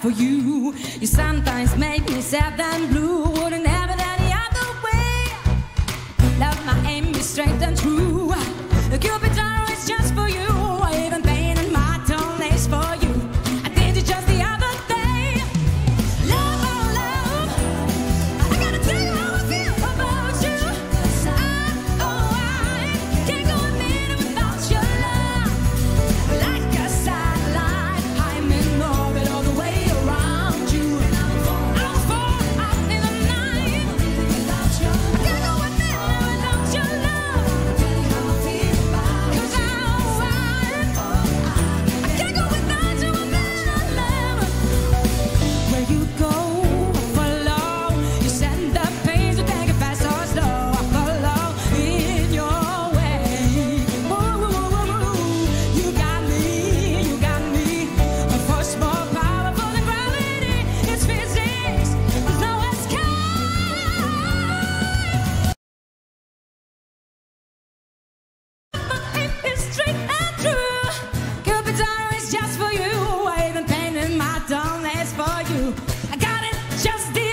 for you. You sometimes make me sad and blue. Wouldn't have it any other way. Love my aim, is strength just the